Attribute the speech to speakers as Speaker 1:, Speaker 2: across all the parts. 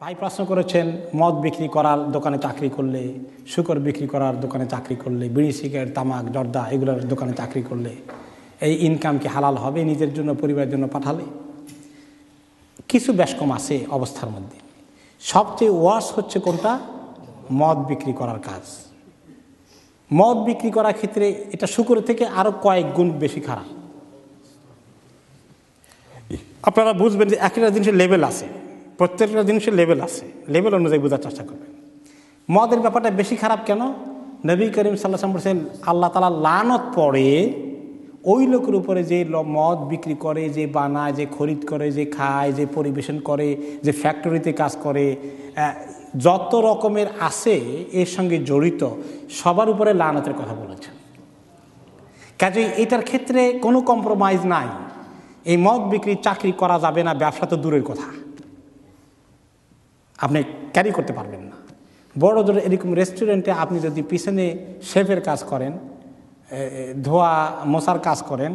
Speaker 1: ভাই প্রশ্ন করেছেন, মদ বিক্রি করার দোকানে চাকরি করলে, শুকর বিক্রি করার দোকানে চাকরি করলে, বিড়ি, সিগারেট, তামাক, জর্দা এগুলোর দোকানে চাকরি করলে, এই ইনকাম কি হালাল হবে নিজের জন্য, পরিবারের জন্য পাঠালে? কিছু বেশ কম আছে অবস্থার মধ্যে। সবচেয়ে ওয়ার্স হচ্ছে কোনটা? মদ বিক্রি করার কাজ। মদ বিক্রি করার ক্ষেত্রে এটা শুকুরের থেকে আরও কয়েক গুণ বেশি খারাপ। আপনারা বুঝবেন যে একটা জিনিসের লেভেল আছে। প্রত্যেকটা জিনিসের লেভেল আছে। লেভেল অনুযায়ী বোঝার চেষ্টা করবেন। মদের ব্যাপারটা বেশি খারাপ কেন? নবী করিম সাল্লাহ বলছেন, আল্লাহ তালা লানত পড়ে ওই লোকের উপরে যে মদ বিক্রি করে, যে বানায়, যে খরিদ করে, যে খায়, যে পরিবেশন করে, যে ফ্যাক্টরিতে কাজ করে যত রকমের আছে এর সঙ্গে জড়িত, সবার উপরে লানতের কথা বলেছেন। কাজে এটার ক্ষেত্রে কোনো কম্প্রোমাইজ নাই। এই মদ বিক্রি, চাকরি করা যাবে না, ব্যবসা তো দূরের কথা। আপনি ক্যারি করতে পারবেন না। বড় জোর এরকম রেস্টুরেন্টে আপনি যদি পিছনে শেফের কাজ করেন ধোয়া, মশার কাজ করেন,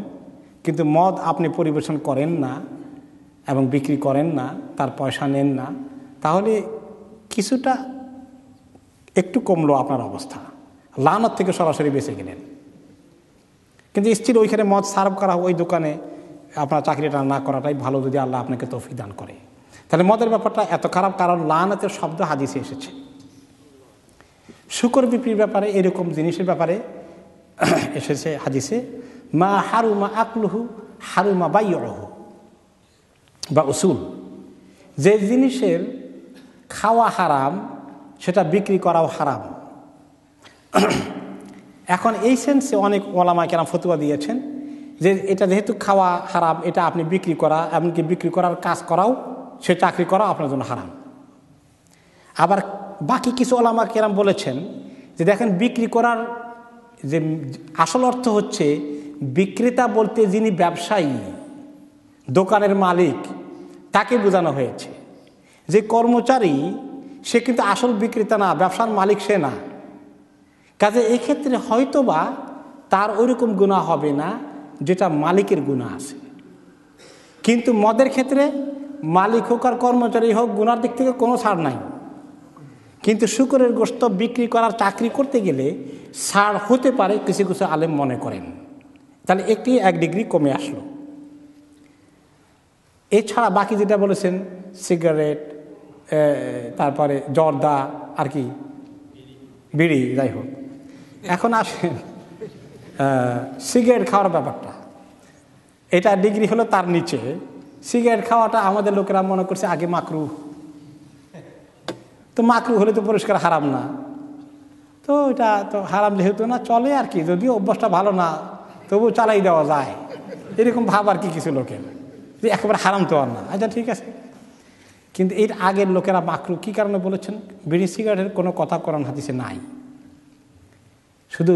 Speaker 1: কিন্তু মদ আপনি পরিবেশন করেন না এবং বিক্রি করেন না, তার পয়সা নেন না, তাহলে কিছুটা একটু কমলো আপনার অবস্থা। লানত থেকে সরাসরি বেঁচে গেলেন কিন্তু স্টিল ওইখানে মদ সার্ভ করা ওই দোকানে, আপনার চাকরিটা না করাটাই ভালো যদি আল্লাহ আপনাকে তৌফিক দান করে। তাহলে মদের ব্যাপারটা এত খারাপ, কারণ লানতের শব্দ হাদিসে এসেছে। শুকর বিক্রির ব্যাপারে এরকম জিনিসের ব্যাপারে এসেছে হাদিসে, মা হারুমা আকলুহু, হারুমা বাইয়হু। বা উসুল, যে জিনিসের খাওয়া হারাম, সেটা বিক্রি করাও হারাম। এখন এই সেন্সে অনেক ওলামা কেরাম ফতুয়া দিয়েছেন যে এটা যেহেতু খাওয়া হারাম, এটা আপনি বিক্রি করা, এমনকি বিক্রি করার কাজ করাও সে চাকরি করা আপনার জন্য হারাম। আবার বাকি কিছু ওলামা কেরাম বলেছেন যে দেখেন বিক্রি করার যে আসল অর্থ হচ্ছে বিক্রেতা বলতে যিনি ব্যবসায়ী, দোকানের মালিক, তাকে বোঝানো হয়েছে। যে কর্মচারী, সে কিন্তু আসল বিক্রেতা না, ব্যবসার মালিক সে না। কাজে এক্ষেত্রে হয়তোবা তার ওইরকম গুণা হবে না, যেটা মালিকের গুণা আছে। কিন্তু মদের ক্ষেত্রে মালিক হোক আর কর্মচারী হোক, গুনার দিক থেকে কোনো ছাড় নাই। কিন্তু শুকরের গোস্ত বিক্রি করার চাকরি করতে গেলে ছাড় হতে পারে কিছু কিছু আলেম মনে করেন। তাহলে একটি এক ডিগ্রি কমে আসলো। এছাড়া বাকি যেটা বলেছেন, সিগারেট তারপরে জর্দা আর কি? বিড়ি, যাই হোক। এখন আসেন সিগারেট খাওয়ার ব্যাপারটা। এটা ডিগ্রি হলো তার নিচে। সিগারেট খাওয়াটা আমাদের লোকেরা মনে করছে আগে মাকরু। তো মাকরু হলে তো পরিষ্কার হারাম না। তো এটা তো হারাম যেহেতু না, চলে আর কি, যদিও অভ্যাসটা ভালো না তবু চালাই দেওয়া যায়। এরকম ভাব আর কি কিছু লোকের, যে একেবারে হারাম তো আর না। আচ্ছা ঠিক আছে। কিন্তু এর আগের লোকেরা মাকরু কি কারণে বলেছেন? বিড়ি সিগারেটের কোনো কথা কোরআন হাদিসে নাই। শুধু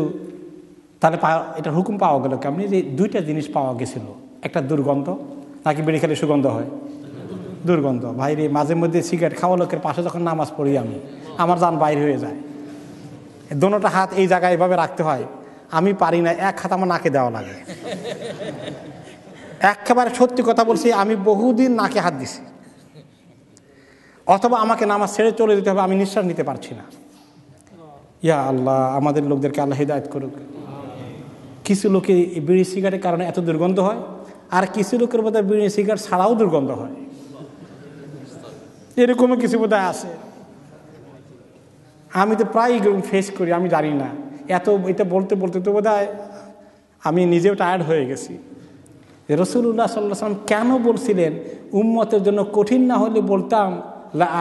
Speaker 1: তাহলে পাওয়া এটা হুকুম পাওয়া গেল কেমনি? যে দুইটা জিনিস পাওয়া গেছিল। একটা দুর্গন্ধ নাকি বিড়ি খেলে সুগন্ধ হয়। দুর্গন্ধ। ভাইরে, মাঝে মধ্যে সিগারেট খাওয়া লোকের পাশে যখন নামাজ পড়ি আমি, আমার যান বাইর হয়ে যায়। দোনোটা হাত এই জায়গায় এভাবে রাখতে হয়, আমি পারি না, এক হাত আমার নাকে দেওয়া লাগে। একেবারে সত্যি কথা বলছি, আমি বহুদিন নাকে হাত দিছি। অথবা আমাকে নামাজ ছেড়ে চলে যেতে হবে, আমি নিঃশ্বাস নিতে পারছি না। ইয়া আল্লাহ, আমাদের লোকদেরকে আল্লাহ হিদায়ত করুক। কিছু লোকে বিড়ি সিগারেটের কারণে এত দুর্গন্ধ হয়। আর কিছু লোকের বোধহয় বিড়ি, সিগারেট ছাড়াও দুর্গন্ধ হয়। এরকমও কিছু বোধহয় আছে। আমি তো প্রায় ফেস করি, আমি জানি না। এত, এটা বলতে বলতে তো বোধ আমি নিজেও টায়ার্ড হয়ে গেছি। রসুল্লাহ সাল্লাহ সাল্লাম কেন বলছিলেন, উম্মতের জন্য কঠিন না হলে বলতাম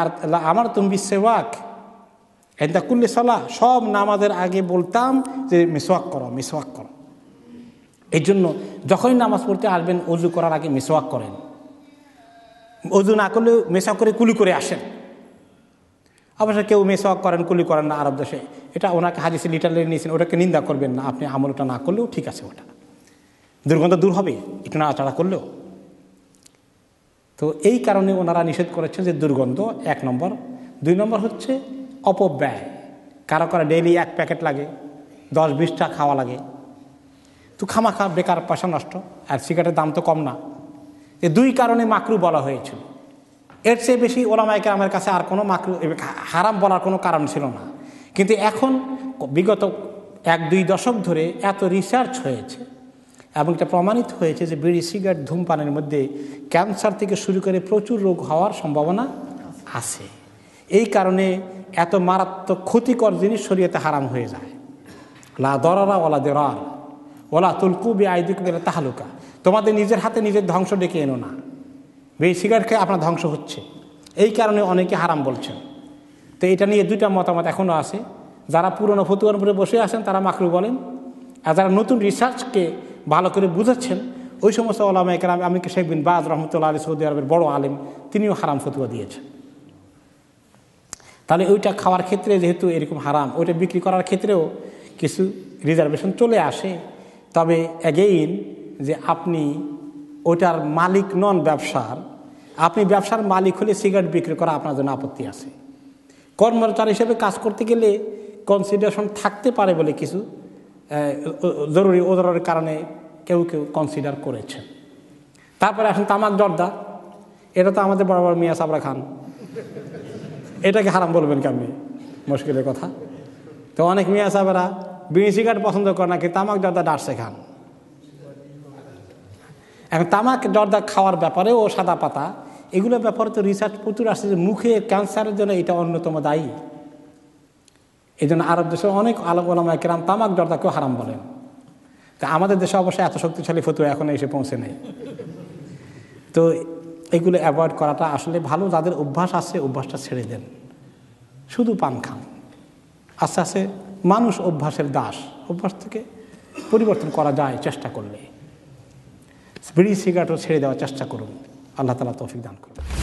Speaker 1: আর আমার তুমি সেওয়াক এন্দা কুল্লি সালাহ সব নামাজের আগে বলতাম যে মিসওয়াক করো মিসওয়াক করো। এই জন্য যখনই নামাজ পড়তে আসবেন, অজু করার আগে মিসওয়াক করেন। অজু না করলে মেসা করে কুলি করে আসেন। অবশ্য কেউ মেসওয়াক করেন, কুলি করেন না আরব দেশে। এটা ওনাকে হাদিসে লিটারে নিয়েছেন, ওটাকে নিন্দা করবেন না। আপনি আমলটা না করলেও ঠিক আছে ওটা। দুর্গন্ধ দূর হবে, একটু নাড়াচাড়া করলেও। তো এই কারণে ওনারা নিষেধ করেছেন যে দুর্গন্ধ এক নম্বর। দুই নম্বর হচ্ছে অপব্যয়। কারও কারও ডেইলি এক প্যাকেট লাগে, দশ বিশটা খাওয়া লাগে। তো খামা খা বেকার পয়সা নষ্ট, আর সিগারেটের দাম তো কম না। এ দুই কারণে মাকরু বলা হয়েছিল এর চেয়ে বেশি ওলামাইকে আমার কাছে আর কোনো মাকরু হারাম বলার কোনো কারণ ছিল না। কিন্তু এখন বিগত এক দুই দশক ধরে এত রিসার্চ হয়েছে এবং এটা প্রমাণিত হয়েছে যে বিড়ি, সিগারেট, ধূমপানের মধ্যে ক্যান্সার থেকে শুরু করে প্রচুর রোগ হওয়ার সম্ভাবনা আছে। এই কারণে এত মারাত্মক ক্ষতিকর জিনিস শরীয়তে হারাম হয়ে যায়। লা দরারা ওলা দেরার। ওলা তুলকু বে আইদিক বেলা তাহালুকা। তোমাদের নিজের হাতে নিজের ধ্বংস ডেকে এনো না। বিড়ি সিগারেট খেয়ে আপনার ধ্বংস হচ্ছে। এই কারণে অনেকে হারাম বলছেন। তো এটা নিয়ে দুইটা মতামত এখনও আছে। যারা পুরনো ফতুয়ার উপরে বসে আছেন, তারা মাকরু বলেন। আর যারা নতুন রিসার্চকে ভালো করে বুঝাচ্ছেন ওই সমস্ত ওলামাইকার আমি শেখ বিন বাজ রহমতুল্লাহ আলী সৌদি আরবের বড় আলেম, তিনিও হারাম ফতুয়া দিয়েছেন। তাহলে ওইটা খাওয়ার ক্ষেত্রে যেহেতু এরকম হারাম, ওইটা বিক্রি করার ক্ষেত্রেও কিছু রিজার্ভেশন চলে আসে। তবে অ্যাগেইন যে আপনি ওটার মালিক নন ব্যবসার, আপনি ব্যবসার মালিক হলে সিগারেট বিক্রি করা আপনার জন্য আপত্তি আছে। কর্মচারী হিসেবে কাজ করতে গেলে কনসিডারেশন থাকতে পারে বলে কিছু জরুরি ওজরের কারণে কেউ কেউ কনসিডার করেছেন। তারপরে এখন তামাক জর্দা, এটা তো আমাদের বড় বড় মিয়া সাবরা খান। এটাকে হারাম বলবেন কেমনি? মুশকিলের কথা। তো অনেক মিয়া সাহেবেরা বিড়ি সিগারেট পছন্দ করে নাকি তামাক জর্দা ডাটসে খান এখন তামাক জর্দা খাওয়ার ব্যাপারে ও সাদা পাতা, এগুলোর ব্যাপারে তো রিসার্চ প্রচুর আসছে যে মুখে ক্যান্সারের জন্য এটা অন্যতম দায়ী। এই জন্য আরব দেশে অনেক আলম ওলামায় কেরাম তামাক জর্দাকেও হারাম বলেন। তা আমাদের দেশে অবশ্যই এত শক্তিশালী ফতুয়া এখন এসে পৌঁছে নেই। তো এগুলো অ্যাভয়েড করাটা আসলে ভালো, যাদের অভ্যাস আছে অভ্যাসটা ছেড়ে দেন। শুধু পান খান। আস্তে আস্তে মানুষ অভ্যাসের দাস। অভ্যাস থেকে পরিবর্তন করা যায় চেষ্টা করলে। বিড়ি, সিগারেটও ছেড়ে দেওয়ার চেষ্টা করুন। আল্লাহ তালা তৌফিক দান করুন।